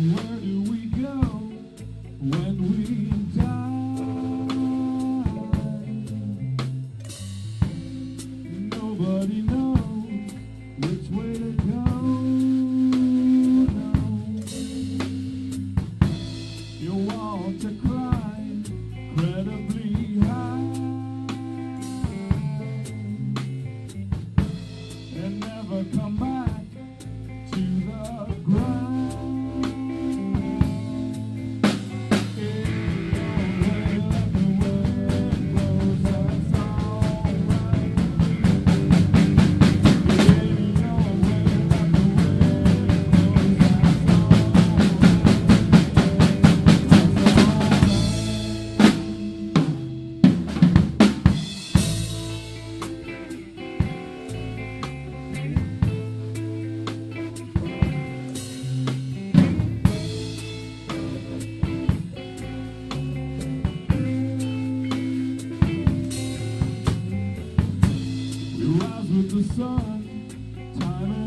Mm-hmm. Sun, time